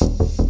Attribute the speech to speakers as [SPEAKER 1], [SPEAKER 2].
[SPEAKER 1] Bye.